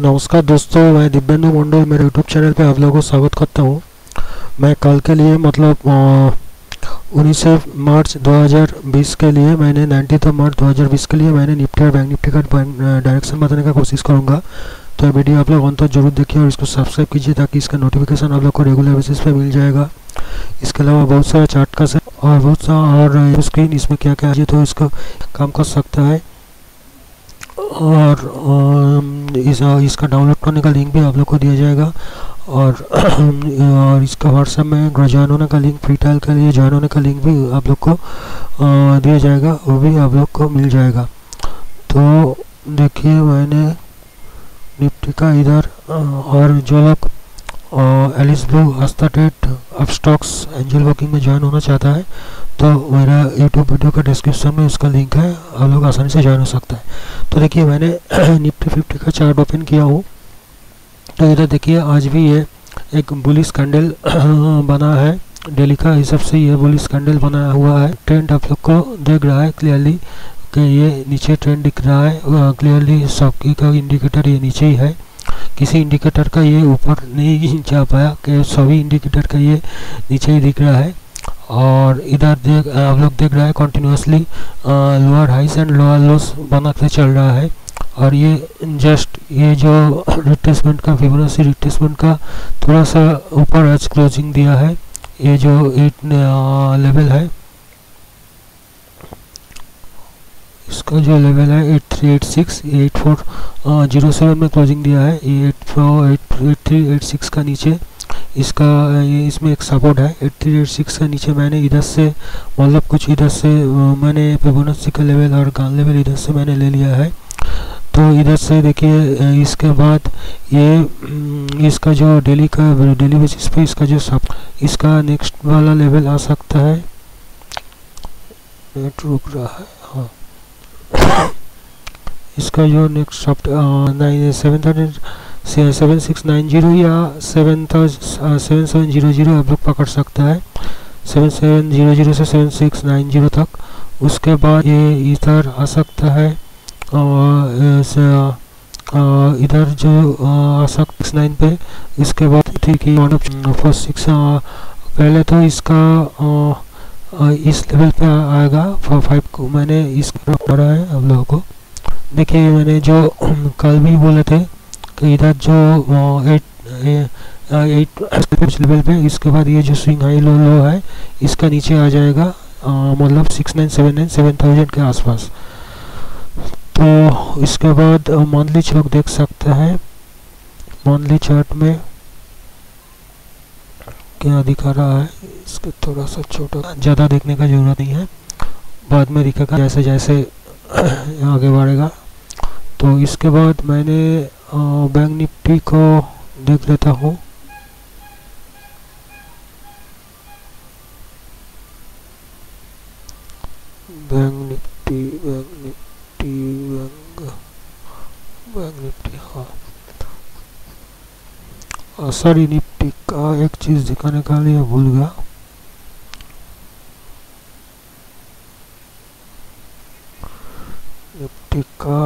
नमस्कार दोस्तों, मैं दिव्येंदु मंडल, मेरे यूट्यूब चैनल पे आप लोगों को स्वागत करता हूँ। मैं कल के लिए मतलब उन्नीस मार्च 2020 के लिए मैंने नाइन्टी मार्च 2020 के लिए मैंने निफ्टी और बैंक निफ्टी का डायरेक्शन बताने का कोशिश करूँगा। तो ये वीडियो आप लोग अंत ज़रूर देखिए और इसको सब्सक्राइब कीजिए ताकि इसका नोटिफिकेशन आप लोग को रेगुलर बेसिस पे मिल जाएगा। इसके अलावा बहुत सारा चार्ट का और बहुत सारा और स्क्रीन इसमें क्या क्या है तो इसको काम कर सकता है। और इस इसका डाउनलोड करने का लिंक भी आप लोग को दिया जाएगा। और और इसका व्हाट्सएप में ज्वाइन होने का लिंक फ्री ट्रायल के लिए ज्वाइन होने का लिंक भी आप लोग को दिया जाएगा, वो भी आप लोग को मिल जाएगा। तो देखिए मैंने निफ्टी का इधर और जो लोग एलिस ब्लू आस्था डेट अप स्टॉक्स एंजल वर्किंग में ज्वाइन होना चाहता है तो मेरा यूट्यूब वीडियो का डिस्क्रिप्शन में उसका लिंक है, आप लोग आसानी से ज्वाइन हो सकता है। तो देखिए, मैंने निफ्टी फिफ्टी का चार्ट ओपन किया हूँ। तो इधर देखिए, आज भी ये एक बुलिस कैंडल बना है। डेली का हिसाब से ये बुलिस कैंडल बना हुआ है। ट्रेंड आप लोग को देख रहा है क्लियरली कि ये नीचे ट्रेंड दिख रहा है। क्लियरली सबकी का इंडिकेटर ये नीचे ही है। किसी इंडिकेटर का ये ऊपर नहीं जा पाया कि सभी इंडिकेटर का ये नीचे ही दिख रहा है। और इधर देख आप लोग देख रहे हैं continuously lower highs and lower lows बनाते चल रहा है। और ये जस्ट ये जो रिट्रेसमेंट का फिबोनाची रिट्रेसमेंट का थोड़ा सा ऊपर आज क्लोजिंग दिया है। ये जो एट लेवल है, इसका जो लेवल है eight three eight six eight four zero seven में क्लोजिंग दिया है। ये eight four eight eight three eight six का नीचे। इसका इसमें एक सपोर्ट है। एट थ्री एट सिक्स के नीचे मैंने इधर से मतलब कुछ इधर से मैंने फिबोनाची का लेवल और गान लेवल इधर से मैंने ले लिया है। तो इधर से देखिए इसके बाद ये इसका जो डेली का डेली बेसिस पे इसका जो सब इसका नेक्स्ट वाला लेवल आ सकता है। रुक रहा है हाँ। इसका जो next soft nine seven hundred seven six nine zero या seven seven seven zero zero आप लोग पकड़ सकता है। सेवन सेवन ज़ीरो ज़ीरो से सेवन सिक्स नाइन ज़ीरो तक। उसके बाद ये इधर आ सकता है इधर जो आ सकता नाइन पे। इसके बाद थी कि फोर सिक्स पहले तो इसका आ, इस लेवल पे आएगा। फोर फाइव को मैंने इस पढ़ा है आप लोगों को। देखिए मैंने जो कल भी बोले थे इधर जो एट एट लेवल पे इसके बाद ये जो स्विंग हाई लो लो है, इसका नीचे आ जाएगा मतलब six nine seven nine seven thousand के आसपास। तो इसके बाद मंथली चार्ट देख सकते हैं। मंथली चार्ट में क्या दिखा रहा है, इसका थोड़ा सा छोटा, ज़्यादा देखने का ज़रूरत नहीं है। बाद में दिखेगा जैसे जैसे आगे बढ़ेगा। तो इसके बाद मैंने बैंक निफ्टी को देख लेता हूँ। Bank Nifty bank Nifty bank bank Nifty हाँ। सॉरी निफ्टी का एक चीज़ दिखाने का लिए भूल गया। निफ्टी का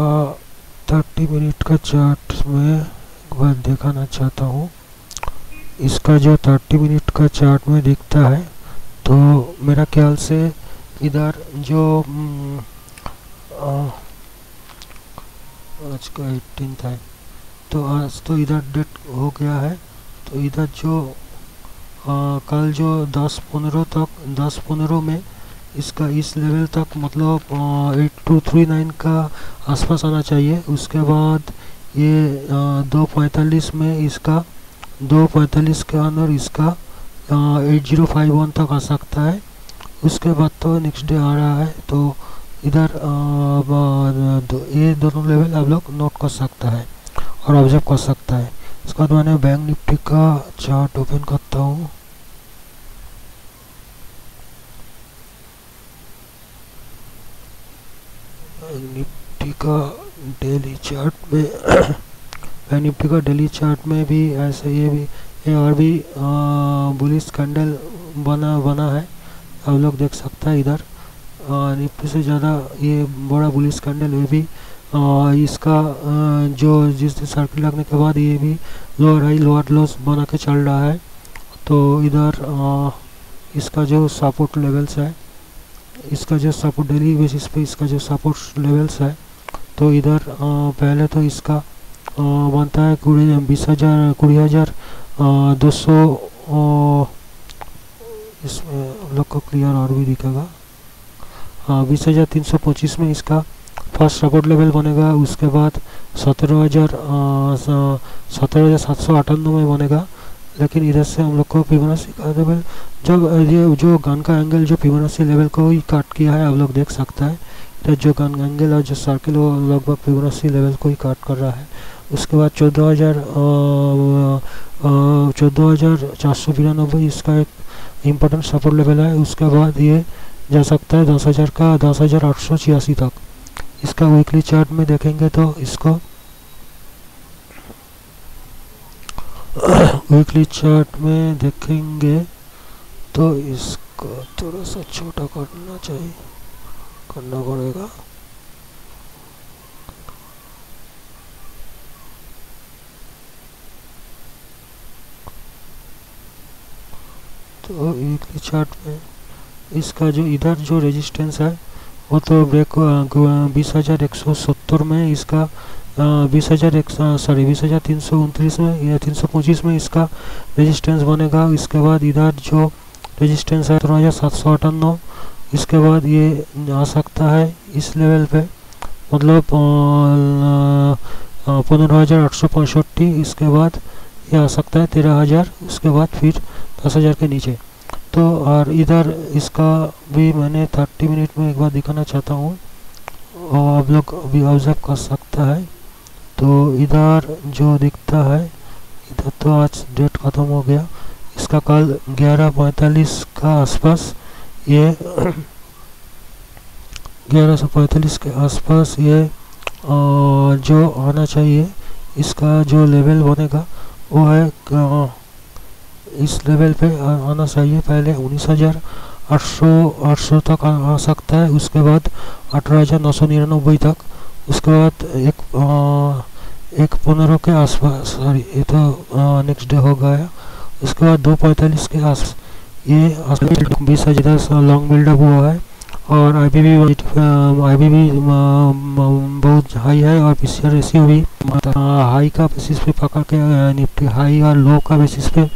थर्टी मिनट का चार्ट में एक बार दिखाना चाहता हूँ। इसका जो थर्टी मिनट का चार्ट में दिखता है तो मेरा ख्याल से इधर जो आज का एटीन है तो आज तो इधर डेट हो गया है तो इधर जो आ, कल जो दस पंद्रह तक दस पंद्रह में इसका इस लेवल तक मतलब एट टू थ्री नाइन का आसपास आना चाहिए। उसके बाद ये दो पैंतालीस में इसका, दो पैंतालीस के अंदर इसका एट ज़ीरो फाइव वन तक आ सकता है। उसके बाद तो नेक्स्ट डे आ रहा है तो इधर ये दोनों लेवल आप लोग नोट कर सकता है और ऑब्ज़र्व कर सकता है। उसके बाद मैंने बैंक निफ्टी का चार्ट ओपन करता हूँ। निफ्टी का डेली चार्ट में निफ्टी का डेली चार्ट में भी ऐसे ये भी ये और भी बुलिस कैंडल बना बना है। आप लोग देख सकते हैं इधर निफ्टी से ज़्यादा ये बड़ा बुलिस कैंडल ये भी आ, इसका आ, जो जिस दिन सर्किल लगने के बाद ये भी लोअर हाई लोअर लोस बना के चल रहा है। तो इधर इसका जो सपोर्ट लेवल्स है इसका जो सपोर्ट डेली बेसिस पे इसका जो सपोर्ट लेवल्स है तो इधर पहले तो इसका बनता है कुड़ी, बीस हज़ार, कुड़ी हज़ार दो सौ इसमें लोग को क्लियर और भी दिखेगा। हाँ बीस हज़ार तीन सौ पच्चीस में इसका फ़र्स्ट सपोर्ट लेवल बनेगा, उसके बाद सत्रह हज़ार सत्रह हज़ार सात सौ अठानवे में बनेगा। लेकिन इधर से हम लोग को फिबोनाची का लेवल जो, ये, जो गन का एंगल जो फिबोनाची लेवल को ही काट किया है, आप लोग देख सकता है। इधर जो गन एंगल और जो सर्किल वो लगभग फिबोनाची लेवल को ही काट कर रहा है। उसके बाद चौदह हज़ार चौदह हज़ार चार सौ बिरानबे इसका एक इम्पोर्टेंट सपोर्ट लेवल है। उसके बाद ये जा सकता है दस हज़ार का दस हज़ार आठ सौ छियासी तक। इसका वीकली चार्ट में देखेंगे तो इसको वीकली चार्ट में देखेंगे तो इसको थोड़ा सा छोटा करना चाहिए। करना पड़ेगा। तो वीकली चार्ट में इसका जो इधर जो रेजिस्टेंस है, वो तो ब्रेक बीस हज़ार एक सौ सत्तर में इसका बीस हज़ार एक सॉरी बीस हज़ार तीन सौ उनतीस में, या तीन सौ पच्चीस में इसका रेजिस्टेंस बनेगा। इसके बाद इधर जो रेजिस्टेंस है तेरह हज़ार सात सौ अठानवे इसके बाद ये आ सकता है इस लेवल पे। मतलब पंद्रह हज़ार आठ सौ पैंसठी, इसके बाद ये आ सकता है तेरह हज़ार उसके बाद फिर दस हज़ार के नीचे। तो और इधर इसका भी मैंने थर्टी मिनट में एक बार दिखाना चाहता हूँ। आप लोग अभी ऑब्ज़र्व कर सकता है। तो इधर जो दिखता है इधर तो आज डेट ख़त्म हो गया। इसका कल ग्यारह पैंतालीस का आसपास ये ग्यारह सौ पैंतालीस के आसपास ये जो आना चाहिए इसका जो लेवल बनेगा वो है इस लेवल पे आना चाहिए पहले उन्नीस हज़ार आठ सौ आठ सौ तक आ, सकता है। उसके बाद अठारह हज़ार नौ सौ निन्यानबे तक। उसके बाद एक आ, एक पंद्रह के आसपास सॉरी ये तो नेक्स्ट डे हो गया उसके बाद दो पैंतालीस के आस, ये बीस हज़ार लॉन्ग बिल्डअप हुआ है और I B B I B B बहुत हाई है और पी सी आर भी हाई का बेसिस पे पकड़ के निफ्टी हाई और लो का बेसिस पे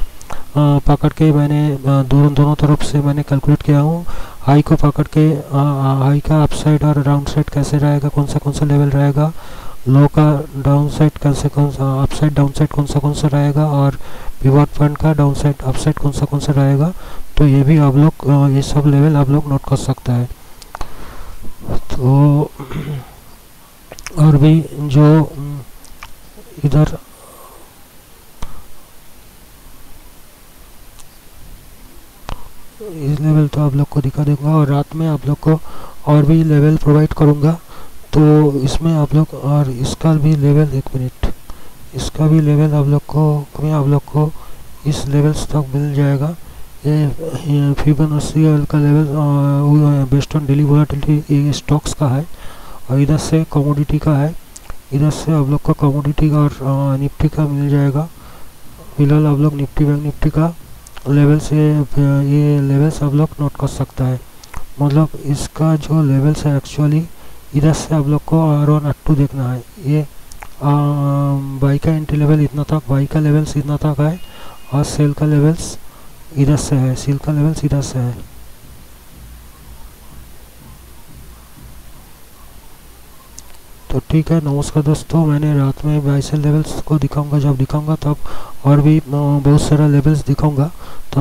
पकड़ के मैंने दोनों दोनों तरफ़ से मैंने कैलकुलेट किया हूँ। हाई को पकड़ के हाई का अप साइड और डाउन साइड कैसे रहेगा कौन सा कौन सा लेवल रहेगा? लो का डाउन साइड कैसे कौन सा अप साइड डाउन साइड कौन सा कौन सा रहेगा? और पिवट पॉइंट का डाउन साइड अप साइड कौन सा कौन सा रहेगा? तो ये भी आप लोग ये सब लेवल आप लोग नोट कर सकता है। तो और भी जो, इधर इस लेवल तो आप लोग को दिखा दूँगा और रात में आप लोग को और भी लेवल प्रोवाइड करूँगा। तो इसमें आप लोग और इसका भी लेवल एक मिनट इसका भी लेवल आप लोग को, में आप लोग को इस लेवल्स तक मिल जाएगा। ये फिबोनाची का level based on daily volatility ये स्टॉक्स का है। और इधर से कमोडिटी का है। इधर से आप लोग को कमोडिटी का और निफ्टी का मिल जाएगा। फ़िलहाल आप लोग निफ्टी बैंक निफ्टी का लेवल से ये लेवल्स आप लोग नोट कर सकता है। मतलब इसका जो लेवल्स है एक्चुअली इधर से आप लोग को आर वन आर टू देखना है। ये बाई का एंट्री लेवल इतना था बाई का लेवल्स इतना तक है और सेल का लेवल्स इधर से है सेल का लेवल्स इधर से है। तो ठीक है, नमस्कार दोस्तों, मैंने रात में बाईस लेवल्स को दिखाऊँगा, जब दिखाऊँगा तब और भी बहुत सारा लेवल्स दिखाऊँगा। तब